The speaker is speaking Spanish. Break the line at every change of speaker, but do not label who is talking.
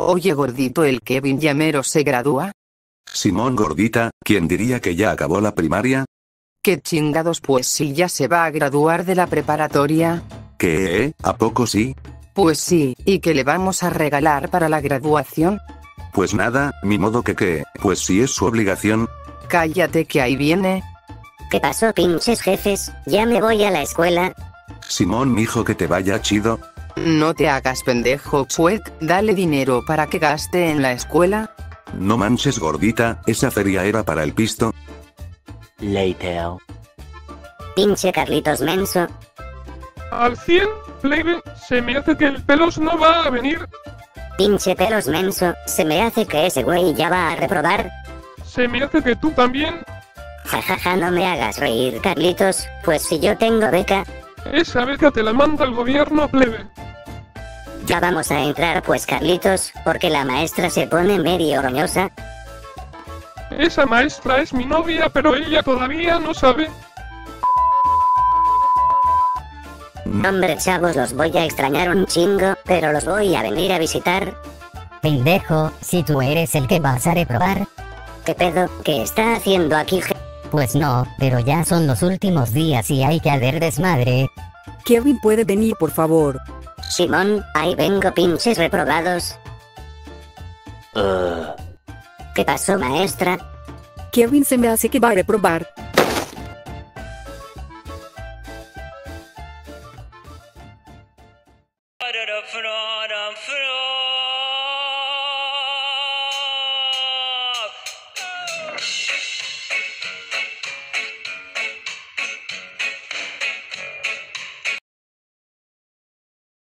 Oye gordito, ¿el Kevin Llamero se gradúa?
Simón gordita, ¿quién diría que ya acabó la primaria?
¿Qué chingados pues si ya se va a graduar de la preparatoria?
¿Qué? ¿A poco sí?
Pues sí, ¿y qué le vamos a regalar para la graduación?
Pues nada, mi modo que qué, pues si es su obligación.
Cállate que ahí viene.
¿Qué pasó pinches jefes? Ya me voy a la escuela.
Simón mijo que te vaya chido.
No te hagas pendejo, Chuec, dale dinero para que gaste en la escuela.
No manches gordita, esa feria era para el pisto.
Later.
Pinche Carlitos Menso.
Al 100, plebe, se me hace que el pelos no va a venir.
Pinche pelos menso. Se me hace que ese güey ya va a reprobar.
Se me hace que tú también.
Jajaja, no me hagas reír, Carlitos. Pues si yo tengo beca,
Esa beca te la manda el gobierno, plebe.
Ya vamos a entrar pues Carlitos, porque la maestra se pone medio roñosa.
Esa maestra es mi novia, pero ella todavía no sabe.
Hombre chavos, los voy a extrañar un chingo, pero los voy a venir a visitar.
Pendejo, si tú eres el que vas a reprobar.
¿Qué pedo? ¿Qué está haciendo aquí? je-
Pues no, pero ya son los últimos días y hay que haber desmadre.
Kevin puede venir, por favor.
Simón, ahí vengo pinches reprobados.
Ah.
¿Qué pasó, maestra?
Kevin se me hace que va a reprobar.